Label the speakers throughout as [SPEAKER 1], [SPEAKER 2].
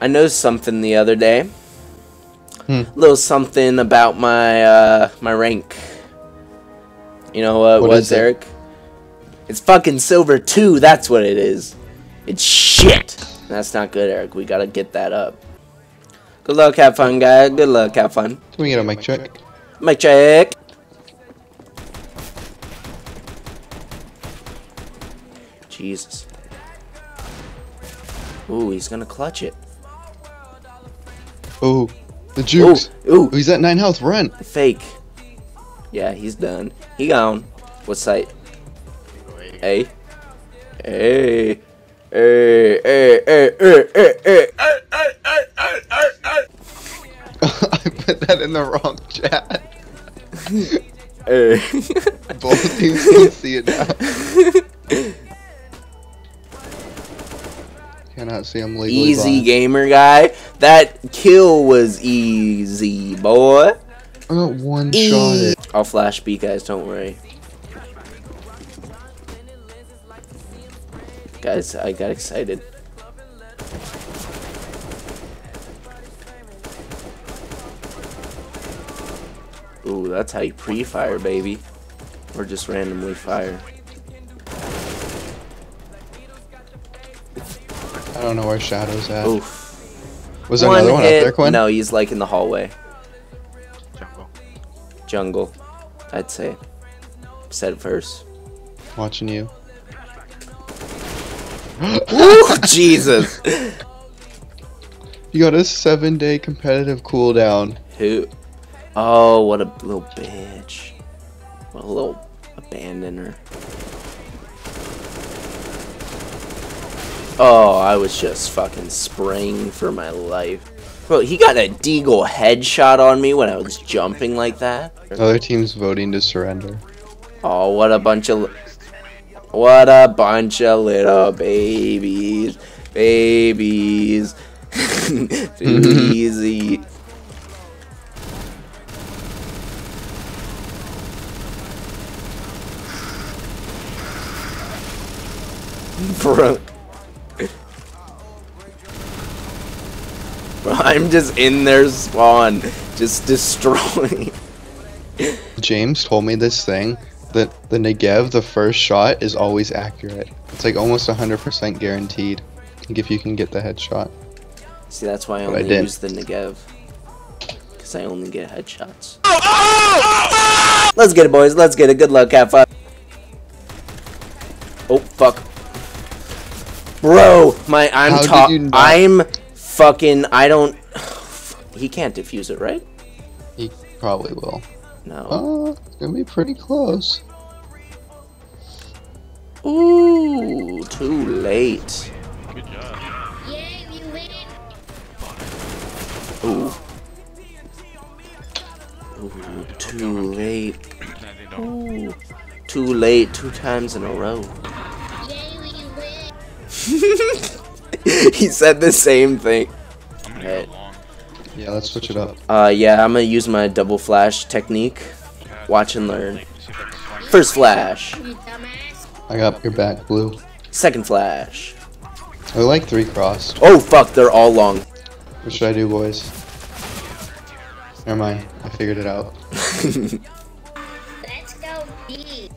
[SPEAKER 1] I noticed something the other day.
[SPEAKER 2] Hmm.
[SPEAKER 1] little something about my uh, my rank. You know what,
[SPEAKER 2] What
[SPEAKER 1] what
[SPEAKER 2] is it?
[SPEAKER 1] Eric? It's fucking silver two. That's what it is. It's shit. That's not good, Eric. We gotta get that up. Good luck, have fun, guy. Good luck, have fun.
[SPEAKER 2] Can we get a mic check?
[SPEAKER 1] Mic check. Jesus. Ooh, he's gonna clutch it.
[SPEAKER 2] Oh, the jukes.
[SPEAKER 1] Ooh, ooh.
[SPEAKER 2] Oh, he's at nine health. Run.
[SPEAKER 1] Fake. Yeah, he's done. He gone. What site? A. Hey. Hey, hey, hey, hey, hey, hey.
[SPEAKER 2] I put that in the wrong chat.
[SPEAKER 1] Hey.
[SPEAKER 2] Both teams can see it now. Cannot see him legally.
[SPEAKER 1] easy
[SPEAKER 2] blind.
[SPEAKER 1] gamer guy. That kill was easy, boy.
[SPEAKER 2] I got one shot it.
[SPEAKER 1] I'll flash B, guys. Don't worry. Guys, I got excited. Ooh, that's how you pre-fire, baby. Or just randomly fire.
[SPEAKER 2] I don't know where Shadow's at.
[SPEAKER 1] Oof.
[SPEAKER 2] Was there another one up there, Quinn?
[SPEAKER 1] No, he's like in the hallway.
[SPEAKER 3] Jungle.
[SPEAKER 1] Jungle, I'd say. Said first.
[SPEAKER 2] Watching you.
[SPEAKER 1] Ooh, Jesus.
[SPEAKER 2] You got a seven day competitive cooldown.
[SPEAKER 1] Who? Oh, what a little bitch. What a little abandoner. Oh, I was just fucking spraying for my life. Bro, he got a deagle headshot on me when I was jumping like that.
[SPEAKER 2] Other team's voting to surrender.
[SPEAKER 1] Oh, what a bunch of... What a bunch of little babies. Babies. Easy. Bro. I'm just in their spawn, just destroying.
[SPEAKER 2] James told me this thing that the Negev, the first shot, is always accurate. It's like almost 100% guaranteed. Like if you can get the headshot.
[SPEAKER 1] See, that's why I
[SPEAKER 2] But I
[SPEAKER 1] only use the Negev. Because I only get headshots. Let's get it, boys. Let's get it. Good luck. Have fun. Oh, fuck. Bro, my, I'm
[SPEAKER 2] How did
[SPEAKER 1] top.
[SPEAKER 2] you not-
[SPEAKER 1] I'm fucking, I don't. He can't defuse it, right?
[SPEAKER 2] He probably will.
[SPEAKER 1] No.
[SPEAKER 2] Oh, it's gonna be pretty close.
[SPEAKER 1] Ooh, too late.
[SPEAKER 3] Good job.
[SPEAKER 4] Yay, we win!
[SPEAKER 1] Ooh. Ooh, too late.
[SPEAKER 3] Nah, they don't.
[SPEAKER 1] Ooh. Too late, two times in a row.
[SPEAKER 4] Yay, we win!
[SPEAKER 1] he said the same thing.
[SPEAKER 3] I'm gonna
[SPEAKER 1] Right.
[SPEAKER 3] go long.
[SPEAKER 2] Yeah, let's switch it up.
[SPEAKER 1] Uh, yeah, I'm gonna use my double flash technique. Watch and learn.
[SPEAKER 3] See if I can flank.
[SPEAKER 1] First flash,
[SPEAKER 2] I got your back, blue.
[SPEAKER 1] second flash.
[SPEAKER 2] I like three crossed.
[SPEAKER 1] Oh fuck, they're all long.
[SPEAKER 2] What should I do, boys? Never mind. I figured it out.
[SPEAKER 4] Let's go B!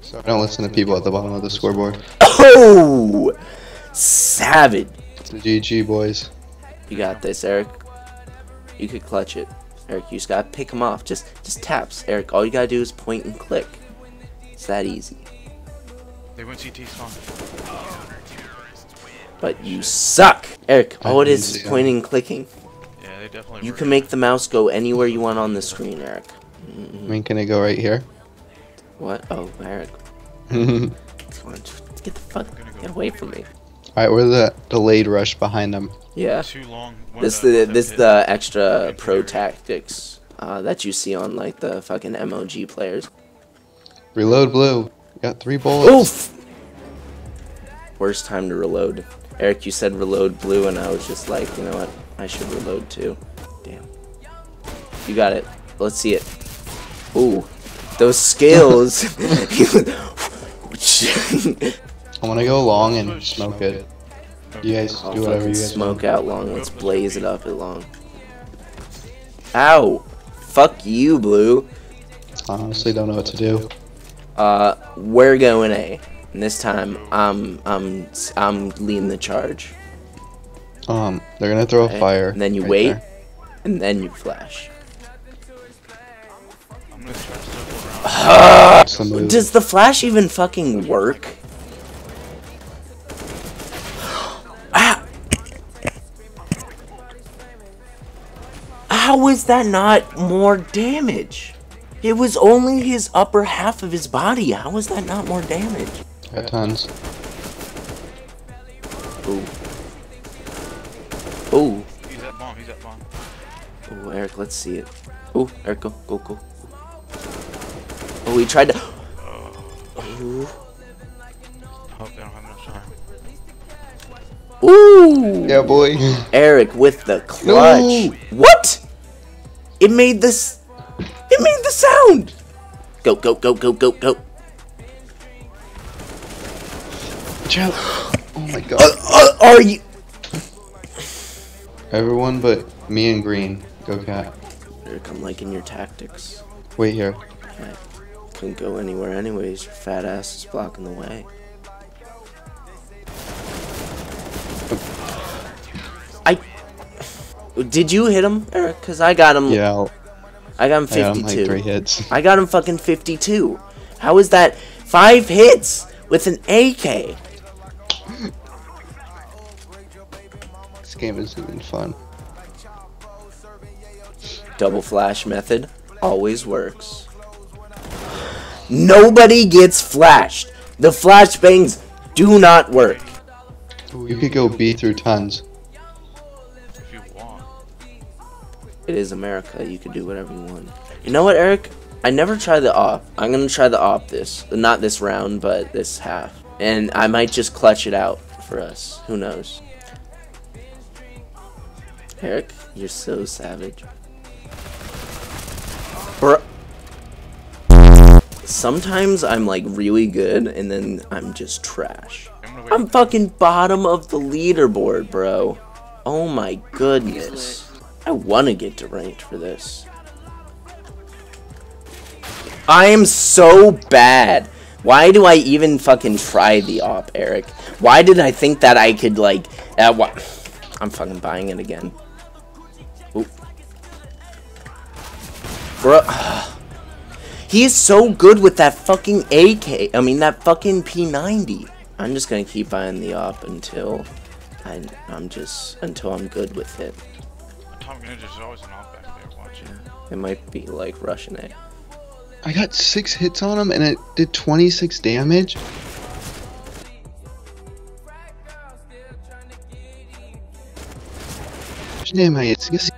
[SPEAKER 2] So I don't listen to people at the bottom of the scoreboard.
[SPEAKER 1] oh, savage.
[SPEAKER 2] It's a GG, boys.
[SPEAKER 1] You got this, Eric. You could clutch it, Eric. You just gotta pick him off. Just, just taps, Eric. All you gotta do is point and click. It's that easy.
[SPEAKER 3] They went CT spawn.
[SPEAKER 1] But you suck, Eric.
[SPEAKER 2] I
[SPEAKER 1] All it
[SPEAKER 2] didn't
[SPEAKER 1] is
[SPEAKER 2] see
[SPEAKER 1] is
[SPEAKER 2] that.
[SPEAKER 1] pointing and clicking.
[SPEAKER 3] Yeah, they definitely.
[SPEAKER 1] You can make the mouse go anywhere you want on the screen, Eric.
[SPEAKER 2] I mean, can it go right here?
[SPEAKER 1] What? Oh, Eric.
[SPEAKER 2] Alright,
[SPEAKER 1] Come on, just Get the fuck get away from me.
[SPEAKER 2] We're the delayed rush behind them.
[SPEAKER 1] Yeah.
[SPEAKER 3] Too long.
[SPEAKER 1] This
[SPEAKER 3] of the-
[SPEAKER 1] the this the extra pro tactics uh, that you see on like the fucking MLG players.
[SPEAKER 2] Reload blue. Got three bullets.
[SPEAKER 1] Oof. Worst time to reload. Eric, you said reload blue, and I was just like, you know what? I should reload too. Damn. You got it. Let's see it. Ooh, those skills.
[SPEAKER 2] I want to go long and smoke it. You guys
[SPEAKER 1] I'll
[SPEAKER 2] do whatever you guys
[SPEAKER 1] smoke
[SPEAKER 2] want.
[SPEAKER 1] out long. Let's blaze it up at long. Ow! Fuck you, Blue.
[SPEAKER 2] I honestly, don't know what to do.
[SPEAKER 1] Uh, we're going A. And this time, I'm, I'm, I'm leading the charge.
[SPEAKER 2] Um, they're gonna throw a fire.
[SPEAKER 1] and then you
[SPEAKER 2] right
[SPEAKER 1] wait.
[SPEAKER 2] there.
[SPEAKER 1] And then you flash.
[SPEAKER 3] I'm gonna try to circle around.
[SPEAKER 2] That's the.
[SPEAKER 1] Does the flash even fucking work? That not more damage? It was only his upper half of his body. How is that not more damage?
[SPEAKER 2] Got tons.
[SPEAKER 1] Ooh. Ooh.
[SPEAKER 3] He's at bomb. He's at bomb.
[SPEAKER 1] Ooh, Eric, let's see it. Ooh, Eric, go, go, go. Oh, he tried to. Ooh.
[SPEAKER 3] Hope they don't have enough time.
[SPEAKER 1] Ooh.
[SPEAKER 2] Yeah, boy.
[SPEAKER 1] Eric with the clutch. What? It made this. It made the sound. Go, go, go, go, go, go.
[SPEAKER 2] Chill. Oh my god.
[SPEAKER 1] Uh, are you?
[SPEAKER 2] Everyone but me and Green. Go cat.
[SPEAKER 1] Eric, I'm liking your tactics.
[SPEAKER 2] Wait here.
[SPEAKER 1] Okay. Couldn't go anywhere anyways. Your fat ass is blocking the way. Did you hit him, Eric? Cause I got him.
[SPEAKER 2] Yeah, I'll,
[SPEAKER 1] I got him 52.
[SPEAKER 2] I got
[SPEAKER 1] 52.
[SPEAKER 2] him like three hits.
[SPEAKER 1] I got him fucking 52. How is that five hits with an AK?
[SPEAKER 2] This game isn't even fun.
[SPEAKER 1] Double flash method always works. Nobody gets flashed. The flashbangs do not work.
[SPEAKER 2] You could go B through tons.
[SPEAKER 1] It is America. You can do whatever you want. You know what, Eric? I never tried the op. I'm gonna try the op this. Not this round, but this half. And I might just clutch it out for us. Who knows? Eric, you're so savage. Bro. Sometimes I'm like really good and then I'm just trash.
[SPEAKER 3] I'm.
[SPEAKER 1] I'm fucking bottom of the leaderboard, bro. Oh my goodness. I want to get to ranked for this. I am so bad. Why do I even fucking try the op, Eric? Why did I think that I could, like, uh? I'm fucking buying it again. Oop. Bro. He is so good with that fucking AK. I mean, that fucking P90. I'm just gonna keep buying the op until I, I'm just until I'm good with it.
[SPEAKER 3] Atomic Ninja's always an off back there. Watch it.
[SPEAKER 1] It might be like Russian
[SPEAKER 2] I got six hits on him and it did 26 damage. Damn, I it's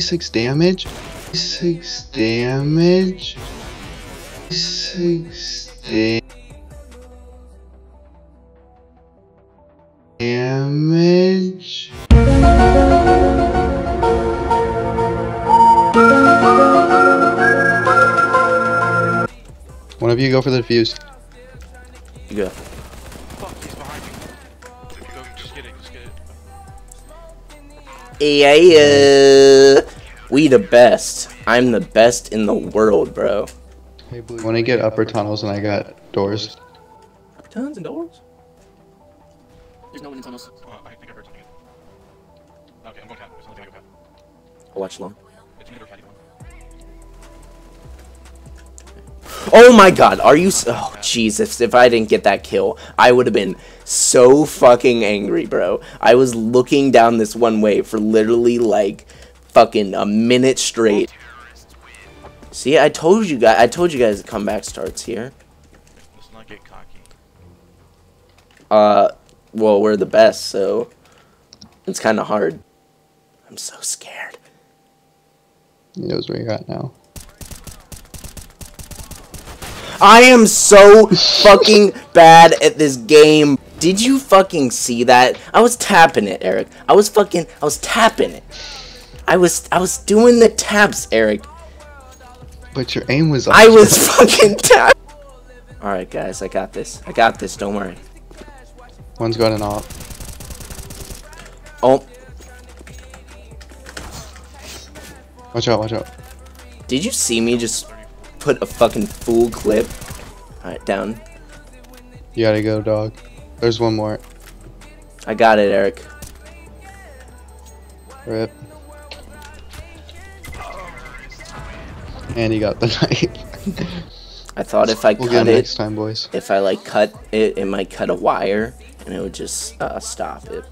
[SPEAKER 2] six damage. Six damage. Six da- damage. One of you go for the defuse.
[SPEAKER 1] You go.
[SPEAKER 3] Fuck, he's behind you. Go, just get it. Just get it.
[SPEAKER 1] Yeah, we the best. I'm the best in the world, bro.
[SPEAKER 2] Hey, Blue. When I get upper tunnels and I got doors.
[SPEAKER 1] Tons and doors.
[SPEAKER 5] There's no one in tunnels.
[SPEAKER 3] Well, I think I heard something. Okay, I'm going cat. There's only thing I go cat.
[SPEAKER 1] I'll watch long.
[SPEAKER 3] It's mid or cat.
[SPEAKER 1] Oh my god, are you? s oh Jesus! If I didn't get that kill, I would have been so fucking angry, bro. I was looking down this one way for literally like fucking a minute straight. See, I told you guys. I told you guys the comeback starts here.
[SPEAKER 3] Let's not get cocky.
[SPEAKER 1] Uh, well, we're the best, so it's kind of hard. I'm so scared.
[SPEAKER 2] He knows where you're at now.
[SPEAKER 1] I am so fucking bad at this game. Did you fucking see that? I was tapping it, Eric. I was fucking I was tapping it. I was I was doing the taps, Eric.
[SPEAKER 2] But your aim was
[SPEAKER 1] I was fucking tap. All right, guys, I got this. I got this. Don't worry.
[SPEAKER 2] One's got an op.
[SPEAKER 1] Oh,
[SPEAKER 2] Watch out, watch out.
[SPEAKER 1] did you see me just put a fucking full clip? Alright, down.
[SPEAKER 2] You gotta go, dog. There's one more.
[SPEAKER 1] I got it, Eric.
[SPEAKER 2] Rip. And he got the knife.
[SPEAKER 1] I thought if I
[SPEAKER 2] we'll
[SPEAKER 1] cut it,
[SPEAKER 2] next time, boys.
[SPEAKER 1] if I like cut it, it might cut a wire and it would just uh, stop it.